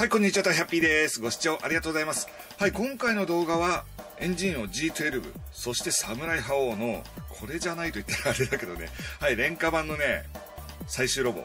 はい、こんにちは、ハッピーです。ご視聴ありがとうございます。はい、今回の動画は、エンジンを G12、そしてサムライ覇王の、これじゃないと言ったらあれだけどね、はい、廉価版のね、最終ロボ、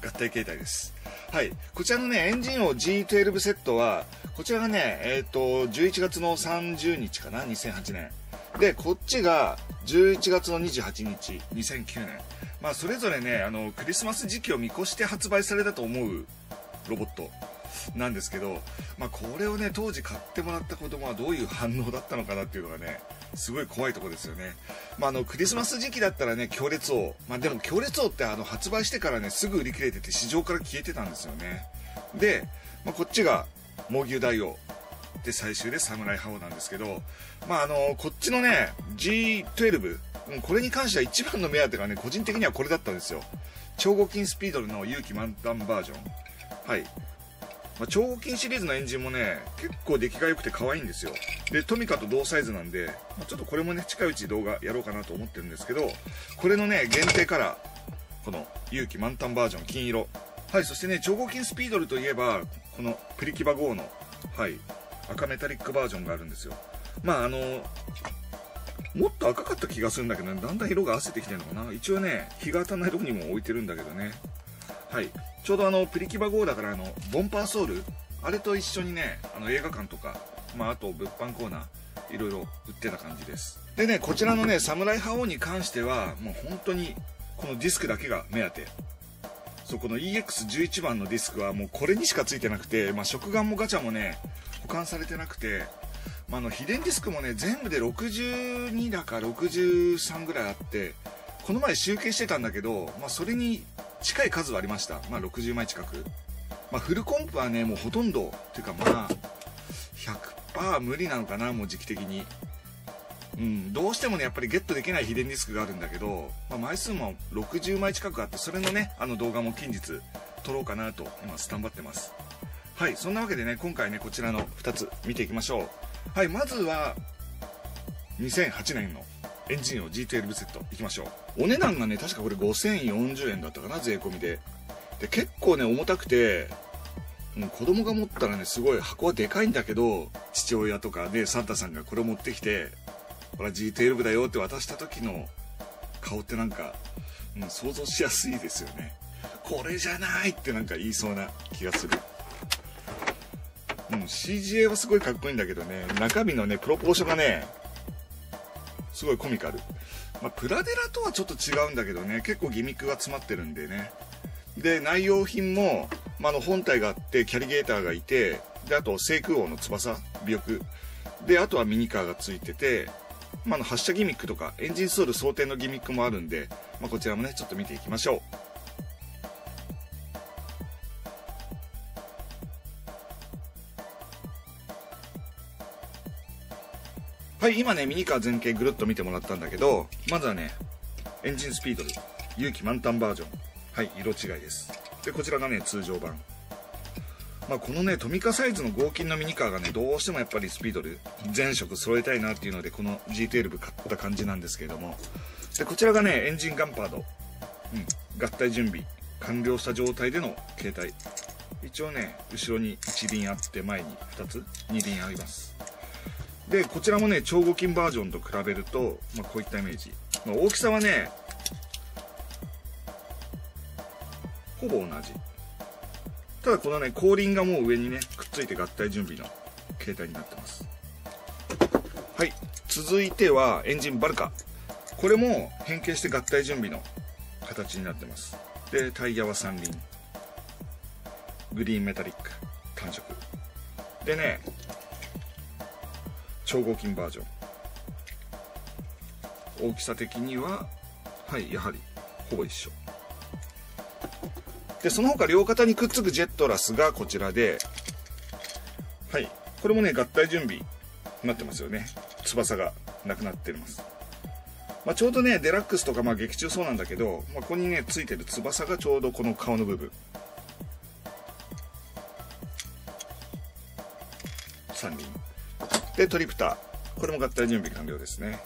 合体形態です。はい、こちらのね、エンジン王 G12 セットは、こちらがね、えっ、ー、と、11月の30日かな、2008年。で、こっちが11月の28日、2009年。まあ、それぞれね、あの、クリスマス時期を見越して発売されたと思うロボットなんですけど、まあ、これをね、当時買ってもらった子供はどういう反応だったのかなっていうのがね、すごい怖いとこですよね。まあ、あの、クリスマス時期だったらね、強烈王。まあ、でも強烈王ってあの、発売してからね、すぐ売り切れてて市場から消えてたんですよね。で、まあ、こっちが、猛牛大王。で、最終で侍覇王なんですけど、まあ、あの、こっちのね、G12、これに関しては一番の目当てがね、個人的にはこれだったんですよ。超合金スピードルの勇気満タンバージョン。はい。まあ、超合金シリーズのエンジンもね、結構出来が良くて可愛いんですよ。で、トミカと同サイズなんで、まあ、ちょっとこれもね、近いうち動画やろうかなと思ってるんですけど、これのね、限定カラー、この勇気満タンバージョン金色。はい、そしてね、超合金スピードルといえば、このプリキバ GO の、はい、赤メタリックバージョンがあるんですよ。まあ、あの、もっと赤かった気がするんだけどね、だんだん色が褪せてきてるのかな。一応ね、日が当たらないとこにも置いてるんだけどね。はい。ちょうどあの、プリキバ GO だからあの、ボンパーソウル、あれと一緒にね、あの映画館とか、まああと物販コーナー、いろいろ売ってた感じです。でね、こちらのね、サムライ覇王に関しては、もう本当に、このディスクだけが目当て。そう、この EX11 番のディスクはもうこれにしか付いてなくて、まあ食玩もガチャもね、保管されてなくて、ま、あの秘伝ディスクもね全部で62だか63ぐらいあってこの前集計してたんだけど、まあ、それに近い数はありました。まあ、60枚近く。まあ、フルコンプはね、もうほとんど、っていうかまあ、100%無理なのかな、もう時期的に。うん、どうしてもね、やっぱりゲットできない秘伝ディスクがあるんだけど、まあ、枚数も60枚近くあって、それのね、あの動画も近日撮ろうかなと、今、スタンバってます。はい、そんなわけでね、今回ね、こちらの2つ見ていきましょう。はい、まずは、2008年のエンジンを G12 セットいきましょう。お値段がね、確かこれ5040円だったかな、税込みで。で、結構ね、重たくて、うん、子供が持ったらね、すごい箱はでかいんだけど、父親とかね、サンタさんがこれ持ってきて、ほら G12 だよって渡した時の顔ってなんか、うん、想像しやすいですよね。これじゃないってなんか言いそうな気がする。うん、CGA はすごいかっこいいんだけどね、中身のね、プロポーションがね、すごいコミカル。まあ、プラデラとはちょっと違うんだけどね、結構ギミックが詰まってるんでね。で、内容品も、まあ、の本体があって、キャリゲーターがいて、で、あと、制空王の翼、尾翼。で、あとはミニカーがついてて、まあ、の発射ギミックとか、エンジンソール装填のギミックもあるんで、まあ、こちらもね、ちょっと見ていきましょう。はい、今ね、ミニカー前景ぐるっと見てもらったんだけど、まずはね、エンジンスピードル、勇気満タンバージョン。はい、色違いです。で、こちらがね、通常版。まあ、このね、トミカサイズの合金のミニカーがね、どうしてもやっぱりスピードル、全色揃えたいなっていうので、この G12 買った感じなんですけれども。で、こちらがね、エンジンガンパード。うん、合体準備、完了した状態での携帯。一応ね、後ろに1輪あって、前に2つ、2輪あります。で、こちらもね、超合金バージョンと比べると、まあ、こういったイメージ。まあ、大きさはね、ほぼ同じ。ただこのね、後輪がもう上にね、くっついて合体準備の形態になってます。はい。続いては、エンジンバルカ。これも変形して合体準備の形になってます。で、タイヤは三輪。グリーンメタリック。単色。でね、超合金バージョン。大きさ的にははいやはりほぼ一緒。でその他両肩にくっつくジェットラスがこちらではいこれもね合体準備になってますよね。翼がなくなってます、まあ、ちょうどねデラックスとかまあ劇中そうなんだけど、まあ、ここにねついてる翼がちょうどこの顔の部分。で、トリプター。これも合体準備完了ですね。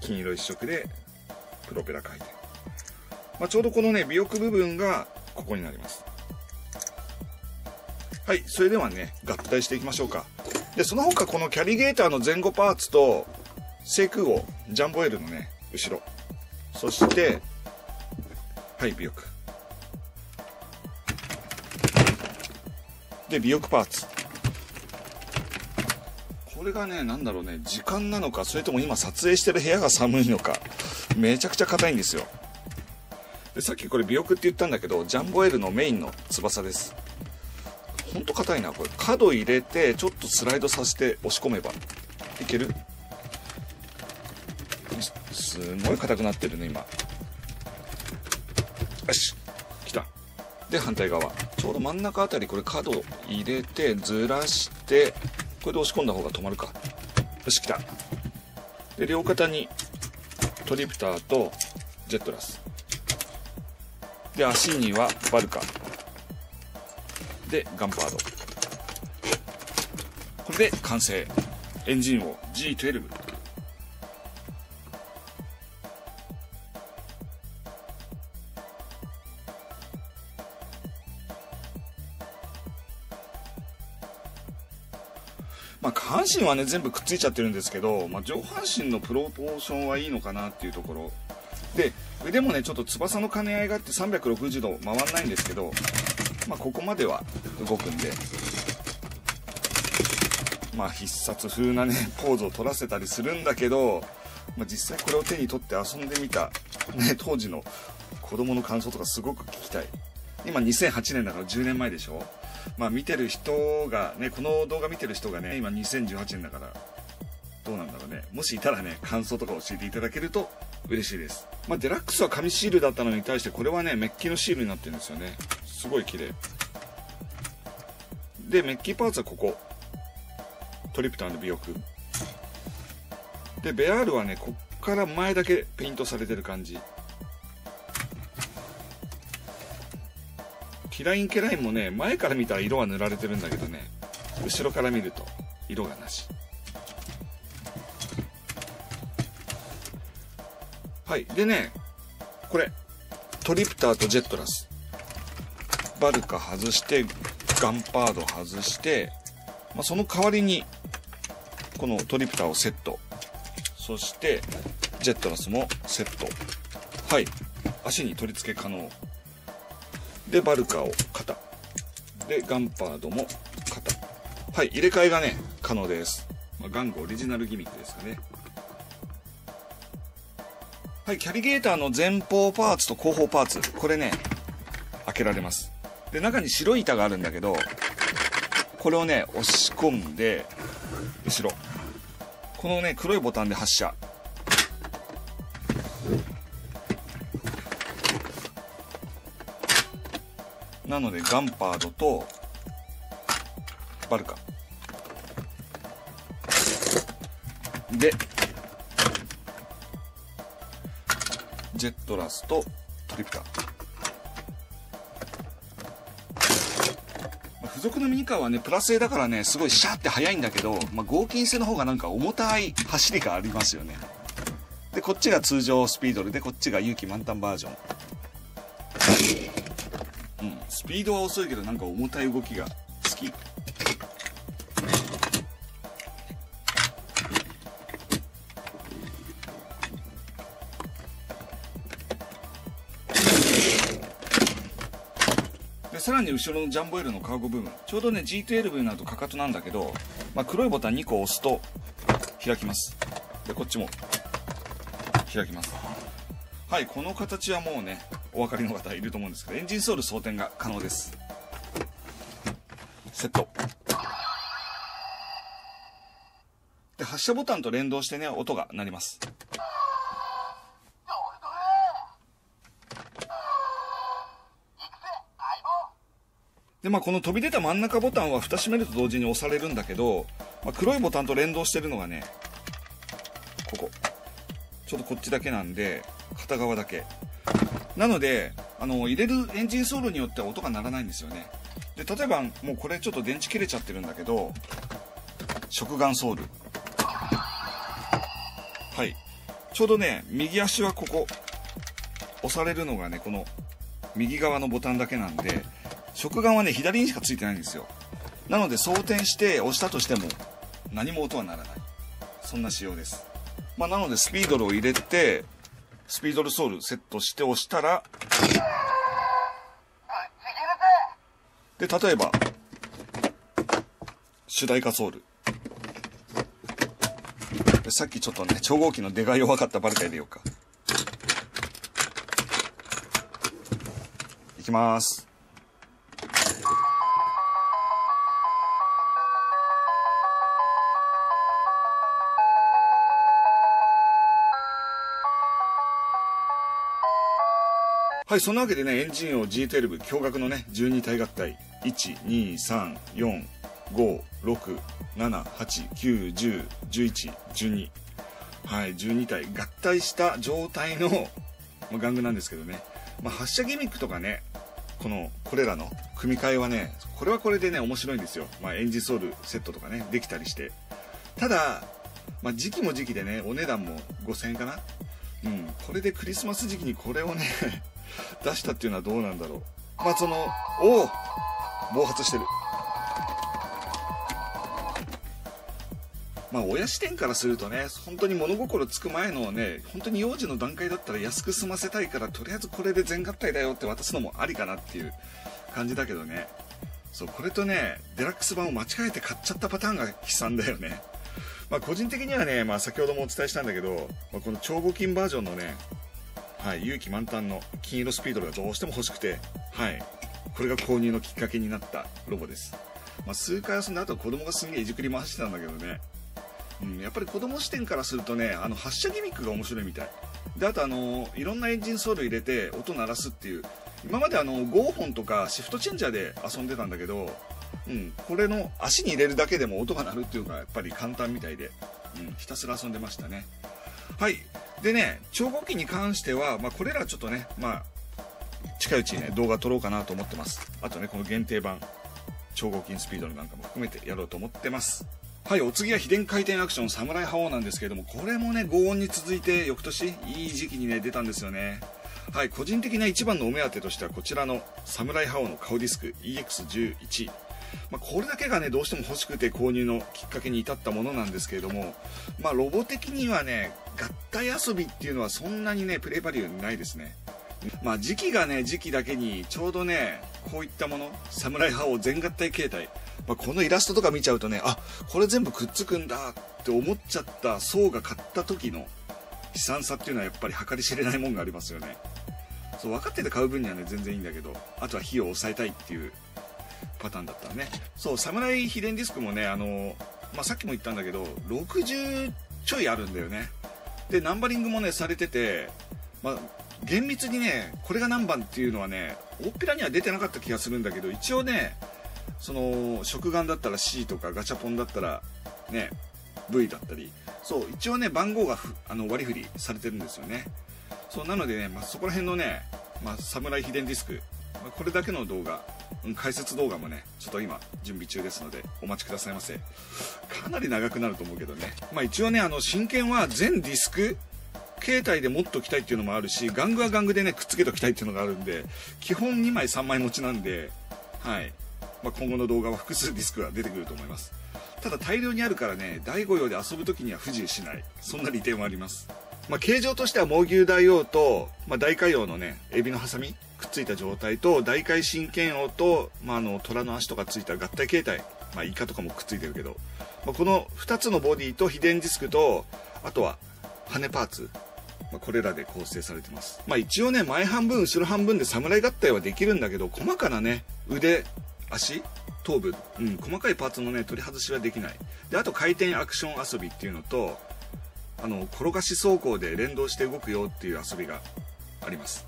金色一色で、プロペラ回転。まあ、ちょうどこのね、尾翼部分が、ここになります。はいそれではね合体していきましょうかでその他このキャリゲーターの前後パーツとセ空号ジャンボエルのね後ろそしてはい尾翼で尾翼パーツこれがねなんだろうね時間なのかそれとも今撮影してる部屋が寒いのかめちゃくちゃ硬いんですよ。でさっきこれ尾翼って言ったんだけどジャンボエルのメインの翼です。ほんと硬いなこれ。角入れてちょっとスライドさせて押し込めばいける。すごい硬くなってるね今。よし来た。で反対側。ちょうど真ん中あたりこれ角入れてずらしてこれで押し込んだ方が止まるか。よし来た。で両肩にトリプターとジェットラス。で足にはバルカ。でガンパード。これで完成。エンジンを G12 身はね全部くっついちゃってるんですけど、まあ、上半身のプロポーションはいいのかなっていうところ。で腕もねちょっと翼の兼ね合いがあって360度回んないんですけど、まあ、ここまでは動くんで。まあ必殺風なねポーズを取らせたりするんだけど、まあ、実際これを手に取って遊んでみた、ね、当時の子供の感想とかすごく聞きたい。今2008年だから10年前でしょ？まあ見てる人がね、この動画見てる人がね、今2018年だから、どうなんだろうね。もしいたらね、感想とか教えていただけると嬉しいです。まあデラックスは紙シールだったのに対して、これはね、メッキのシールになってるんですよね。すごい綺麗。で、メッキパーツはここ。トリプターの尾翼。で、ベアールはね、こっから前だけペイントされてる感じ。キラインケラインもね、前から見たら色は塗られてるんだけどね、後ろから見ると色がなし。はい。でね、これ、トリプターとジェットラス。バルカ外して、ガンパード外して、まあ、その代わりに、このトリプターをセット。そして、ジェットラスもセット。はい。足に取り付け可能。で、バルカを肩。で、ガンパードも肩。はい、入れ替えがね、可能です。まあ、玩具オリジナルギミックですかね。はい、キャリゲーターの前方パーツと後方パーツ。これね、開けられます。で、中に白い板があるんだけど、これをね、押し込んで、後ろ。このね、黒いボタンで発射。なのでガンパードとバルカ。でジェットラスとトリプター。付属のミニカーはねプラス A だからねすごいシャーって速いんだけど、まあ、合金製の方がなんか重たい走りがありますよね。でこっちが通常スピードルでこっちが勇気満タンバージョン。スピードは遅いけどなんか重たい動きが好き。でさらに後ろのジャンボエルのカーゴ部分ちょうどね G12 になるとかかとなんだけど、まあ、黒いボタン2個押すと開きます。でこっちも開きます。はいこの形はもうねお分かりの方いると思うんですけどエンジンソール装填が可能です。セット。で発射ボタンと連動してね音が鳴ります。でまあこの飛び出た真ん中ボタンは蓋閉めると同時に押されるんだけど、まあ、黒いボタンと連動してるのがねここ。ちょっとこっちだけなんで片側だけなのであの入れるエンジンソールによっては音が鳴らないんですよね。で例えばもうこれちょっと電池切れちゃってるんだけど食玩ソール。はい。ちょうどね右足はここ押されるのがねこの右側のボタンだけなんで食玩はね左にしかついてないんですよ。なので装填して押したとしても何も音はならない。そんな仕様です、まあ、なのでスピードルを入れてスピードルソールセットして押したらで例えば主題歌ソール。さっきちょっとね超合金の出が弱かったバルカ入れようか。いきます。はい、そんなわけでね、エンジン音 G12 驚愕のね、12体合体。1、2、3、4、5、6、7、8、9、10、11、12。はい、12体合体した状態の、まあ、玩具なんですけどね。まあ、発射ギミックとかね、この、これらの組み替えはね、これはこれでね、面白いんですよ。まあ、エンジンソールセットとかね、できたりして。ただ、まあ、時期も時期でね、お値段も5000円かなうん、これでクリスマス時期にこれをね出したっていうのはどうなんだろう？まあその、おお暴発してる。まあ親視点からするとね、本当に物心つく前のね、本当に幼児の段階だったら安く済ませたいから、とりあえずこれで全合体だよって渡すのもありかなっていう感じだけどね。そう、これとね、デラックス版を間違えて買っちゃったパターンが悲惨だよね。まあ個人的にはね、まあ先ほどもお伝えしたんだけど、まあ、この超合金バージョンのね、はい、勇気満タンの金色スピードがどうしても欲しくて、はい、これが購入のきっかけになったロボです。まあ、数回遊んだ後子供がすげえいじくり回してたんだけどね、うん、やっぱり子供視点からするとね、あの発射ギミックが面白いみたい。で、あとあの、いろんなエンジンソール入れて音鳴らすっていう、今まであの、5本とかシフトチェンジャーで遊んでたんだけど、うん、これの足に入れるだけでも音が鳴るっていうのがやっぱり簡単みたいで、うん、ひたすら遊んでましたね。はい。でね、超合金に関しては、まあ、これらちょっとね、まあ、近いうちにね、動画撮ろうかなと思ってます。あとね、この限定版、超合金スピードなんかも含めてやろうと思ってます。はい、お次は秘伝回転アクションサムライ覇王なんですけれども、これもね、轟音に続いて翌年、いい時期にね、出たんですよね。はい、個人的な一番のお目当てとしてはこちらのサムライ覇王の顔ディスク EX11。まあ、これだけがね、どうしても欲しくて購入のきっかけに至ったものなんですけれども、まあ、ロボ的にはね、合体遊びっていうのはそんなにね、プレイバリューないですね。まあ、時期がね、時期だけに、ちょうどね、こういったもの、サムライ派を全合体形態、まあ、このイラストとか見ちゃうとね、あ、これ全部くっつくんだって思っちゃった層が買った時の悲惨さっていうのはやっぱり計り知れないもんがありますよね。そう、分かってて買う分にはね、全然いいんだけど、あとは費用を抑えたいっていうパターンだったね。そう、サムライ秘伝ディスクもね、あの、まあ、さっきも言ったんだけど、60ちょいあるんだよね。で、ナンバリングもね、されてて、まあ、厳密にね、これが何番っていうのはね、大っぴらには出てなかった気がするんだけど、一応ね、その、食玩だったら C とかガチャポンだったら、ね、V だったり、そう、一応ね、番号があの割り振りされてるんですよね。そう、なのでね、まあ、そこら辺のね、まあ、侍秘伝ディスク、まあ、これだけの動画、解説動画もね、ちょっと今、準備中ですので、お待ちくださいませ。かなり長くなると思うけどね。まあ一応ね、あの、真剣は全ディスク、携帯で持っときたいっていうのもあるし、玩具は玩具でね、くっつけときたいっていうのがあるんで、基本2枚3枚持ちなんで、はい。まあ、今後の動画は複数ディスクが出てくると思います。ただ大量にあるからね、第5用で遊ぶ時には不自由しない。そんな利点はあります。まあ、形状としては猛牛大王と、まあ、大海王のね、エビのハサミくっついた状態と、大海神剣王と、まあ、あの、虎の足とかついた合体形態、まあ、イカとかもくっついてるけど、まあ、この2つのボディと秘伝ディスクと、あとは羽パーツ、まあ、これらで構成されてます。まあ、一応ね、前半分、後ろ半分で侍合体はできるんだけど、細かなね、腕、足、頭部、うん、細かいパーツのね、取り外しはできない。で、あと回転アクション遊びっていうのと、あの、転がし走行で連動して動くよっていう遊びがあります。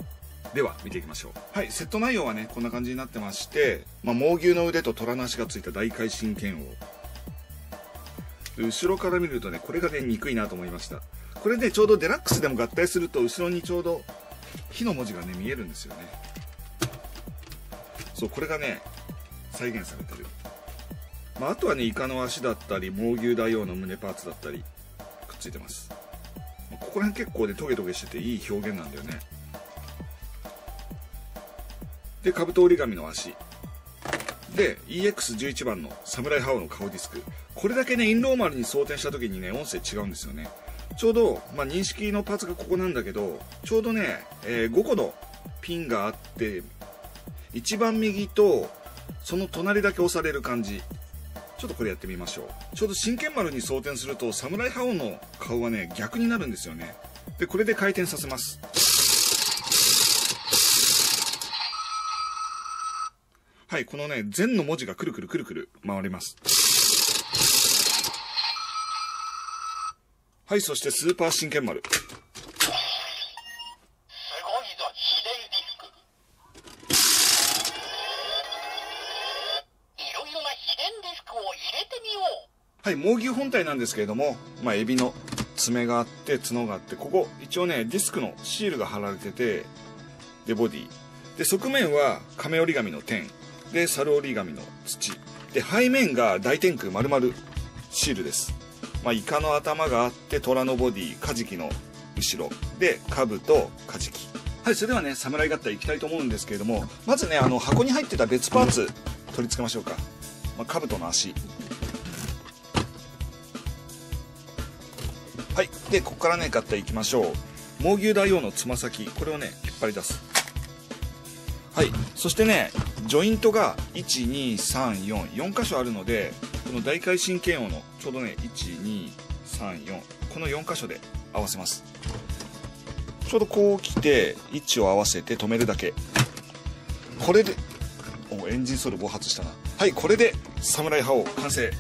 では見ていきましょう。はいセット内容はねこんな感じになってまして、まあ、猛牛の腕と虎の足がついた大海神剣王。後ろから見るとねこれがね憎いなと思いました。これねちょうどデラックスでも合体すると後ろにちょうど火の文字がね見えるんですよね。そうこれがね再現されてる、まあ、あとはねイカの足だったり猛牛大王の胸パーツだったり。ついてます。ここら辺結構ねトゲトゲしてていい表現なんだよね。で、カブト折り紙の足。で EX11 番のサムライハオの顔ディスク。これだけねインローマルに装填した時にね音声違うんですよね。ちょうど、まあ、認識のパーツがここなんだけどちょうどね、えー、5個のピンがあって一番右とその隣だけ押される感じ。ちょっとこれやってみましょう。ちょうど真剣丸に装填するとサムライハオの顔はね逆になるんですよね。でこれで回転させます。はいこのね全の文字がくるくるくるくる回ります。はいそしてスーパー真剣丸すごいぞ、秘伝ディスク。いろいろな秘伝ディスクを入れてみよう。はい、猛牛本体なんですけれども、まあ、エビの爪があって、角があって、ここ、一応ね、ディスクのシールが貼られてて、で、ボディ。で、側面は亀折り紙の点。で、猿折り紙の土。で、背面が大天空丸々シールです。まあ、イカの頭があって、虎のボディ、カジキの後ろ。で、兜とカジキ。はい、それではね、侍合体いきたいと思うんですけれども、まずね、あの、箱に入ってた別パーツ、取り付けましょうか。まあ、兜の足。で、ここからね、合体いきましょう。猛牛大王のつま先。これをね、引っ張り出す。はい。そしてね、ジョイントが、1、2、3、4、4箇所あるので、この大回神剣王の、ちょうどね、1、2、3、4、この4箇所で合わせます。ちょうどこう来て、位置を合わせて止めるだけ。これで、お、エンジンソール暴発したな。はい、これで、サムライハオ完成。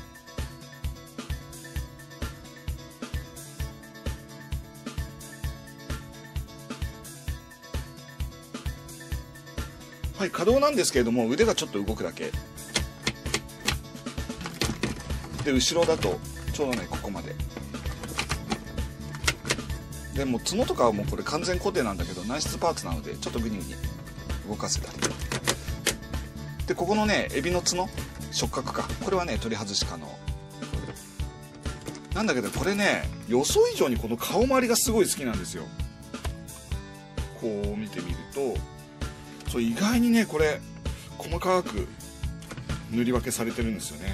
い、可動なんですけれども腕がちょっと動くだけ。で後ろだとちょうどねここまで。でも角とかはもうこれ完全固定なんだけど内室パーツなのでちょっとグニグニ。動かせたり。でここのねエビの角触覚か。これはね取り外し可能。なんだけどこれね予想以上にこの顔周りがすごい好きなんですよ。こう見てみると。そう意外にねこれ細かく塗り分けされてるんですよね。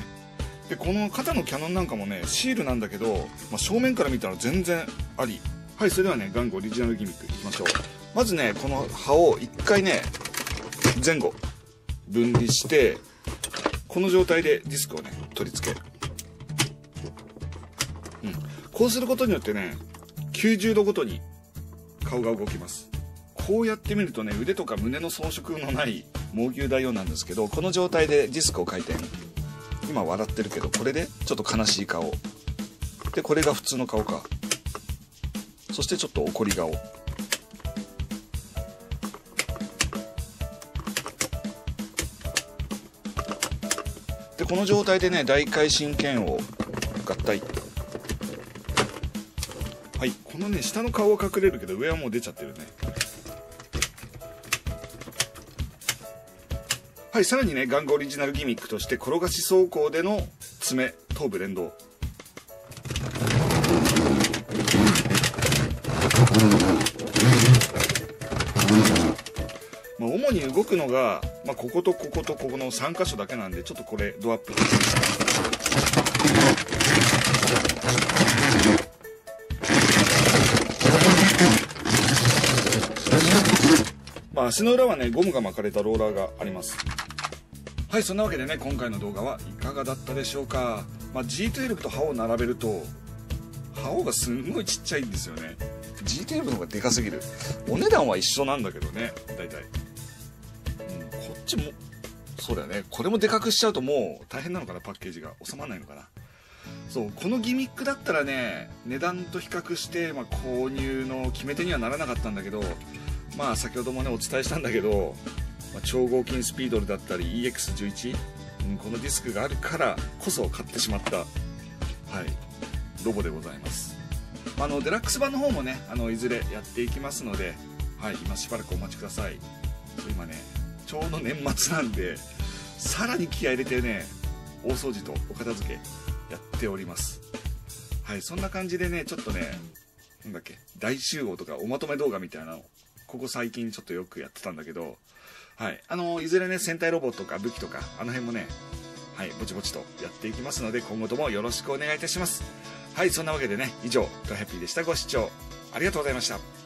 でこの肩のキャノンなんかもねシールなんだけど、まあ、正面から見たら全然あり。はいそれではね玩具オリジナルギミックいきましょう。まずねこの刃を1回ね前後分離してこの状態でディスクをね取り付け。るうん。こうすることによってね90度ごとに顔が動きます。こうやってみるとね腕とか胸の装飾のない猛牛大王なんですけどこの状態でディスクを回転。今笑ってるけどこれでちょっと悲しい顔。でこれが普通の顔か。そしてちょっと怒り顔。でこの状態でね大回神剣を合体。はいこのね下の顔は隠れるけど上はもう出ちゃってるね。はい、さらにね、玩具オリジナルギミックとして、転がし走行での爪、頭部連動。まあ、主に動くのが、まあ、こことこことここの3箇所だけなんで、ちょっとこれ、ドアップ。まあ、足の裏はね、ゴムが巻かれたローラーがあります。はい、そんなわけでね、今回の動画はいかがだったでしょうか。まあ、G12 と刃を並べると、刃王がすんごいちっちゃいんですよね。G12 の方がでかすぎる。お値段は一緒なんだけどね、大体。うん、こっちも、そうだよね。これもでかくしちゃうともう大変なのかな、パッケージが。収まらないのかな。そう、このギミックだったらね、値段と比較して、まあ、購入の決め手にはならなかったんだけど、まあ先ほどもねお伝えしたんだけど、まあ、超合金スピードルだったり EX11、うん、このディスクがあるからこそ買ってしまったはいロボでございます、あ、のデラックス版の方もねあのいずれやっていきますので、はい、今しばらくお待ちください。そう今ねちょうど年末なんでさらに気合入れてね大掃除とお片付けやっております。はいそんな感じでねちょっとねなんだっけ大集合とかおまとめ動画みたいなのここ最近ちょっとよくやってたんだけど、はい。あの、いずれね、戦隊ロボとか武器とか、あの辺もね、はい、ぼちぼちとやっていきますので、今後ともよろしくお願いいたします。はい、そんなわけでね、以上、ドハッピーでした。ご視聴ありがとうございました。